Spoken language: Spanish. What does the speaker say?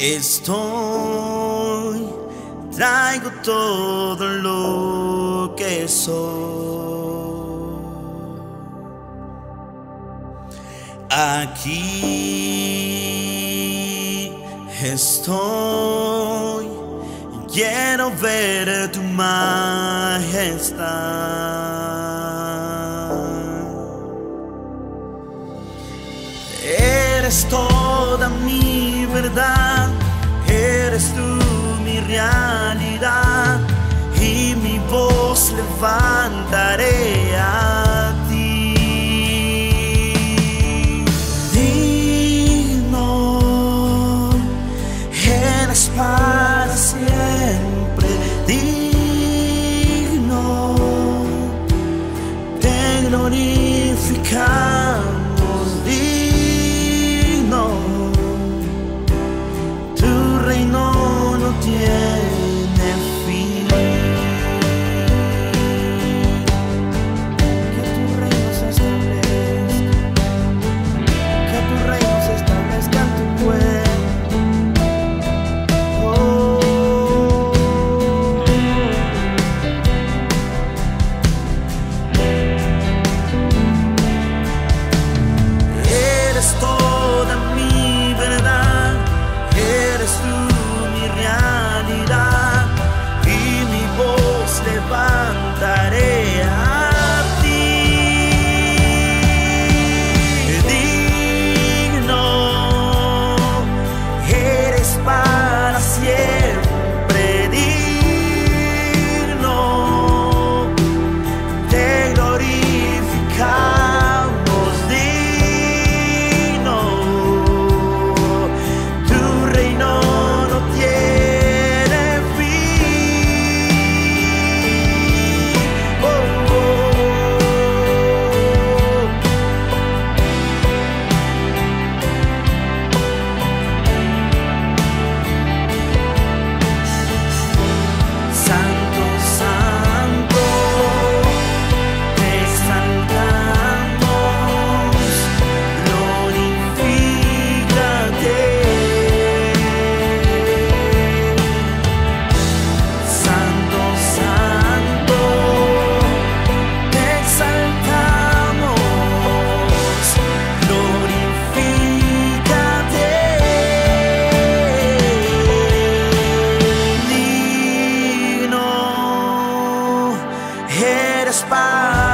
Estoy, traigo todo lo que soy. Aquí estoy, quiero ver tu majestad. Eres toda mi verdad. eres tú. Espaço